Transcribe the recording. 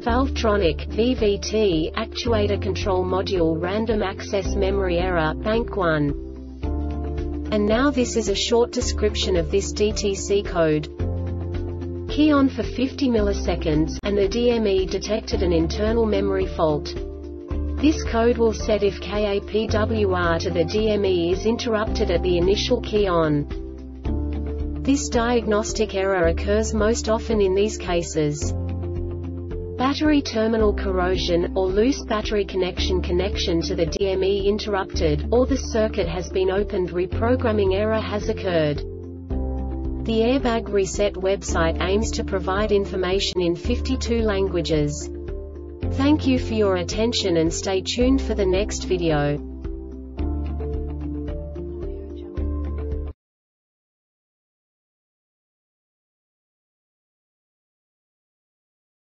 Valvetronic VVT Actuator Control Module Random Access Memory Error Bank 1 And now this is a short description of this DTC code. Key on for 50 milliseconds, and the DME detected an internal memory fault. This code will set if KAPWR to the DME is interrupted at the initial key on. This diagnostic error occurs most often in these cases. Battery terminal corrosion, or loose battery connection connection to the DME interrupted, or the circuit has been opened reprogramming error has occurred. The Airbag Reset website aims to provide information in 52 languages. Thank you for your attention and stay tuned for the next video.